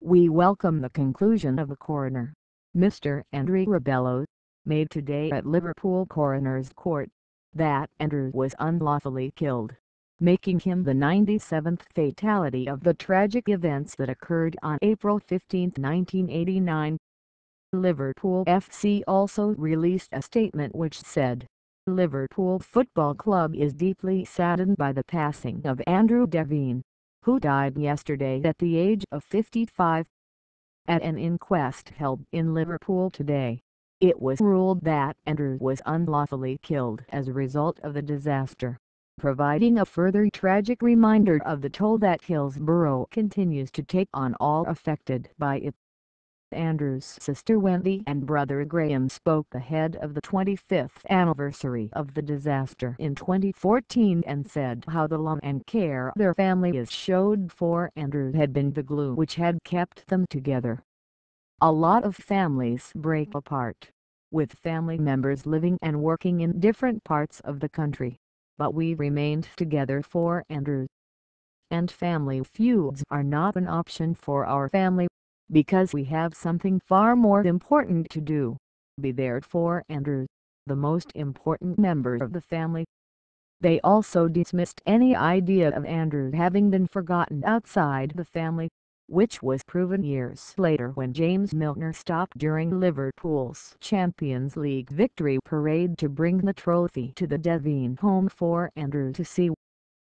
We welcome the conclusion of the coroner, Mr. André Rebello, made today at Liverpool Coroner's Court, that Andrew was unlawfully killed, making him the 97th fatality of the tragic events that occurred on April 15, 1989. Liverpool FC also released a statement which said, Liverpool Football Club is deeply saddened by the passing of Andrew Devine, who died yesterday at the age of 55. At an inquest held in Liverpool today, it was ruled that Andrew was unlawfully killed as a result of the disaster, providing a further tragic reminder of the toll that Hillsborough continues to take on all affected by it. Andrew's sister Wendy and brother Graham spoke ahead of the 25th anniversary of the disaster in 2014 and said how the love and care their family is showed for Andrew had been the glue which had kept them together. A lot of families break apart, with family members living and working in different parts of the country, but we remained together for Andrew. And family feuds are not an option for our family because we have something far more important to do. Be there for Andrew, the most important member of the family. They also dismissed any idea of Andrew having been forgotten outside the family, which was proven years later when James Milner stopped during Liverpool's Champions League victory parade to bring the trophy to the Devine home for Andrew to see.